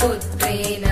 पुत्रेण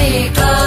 Music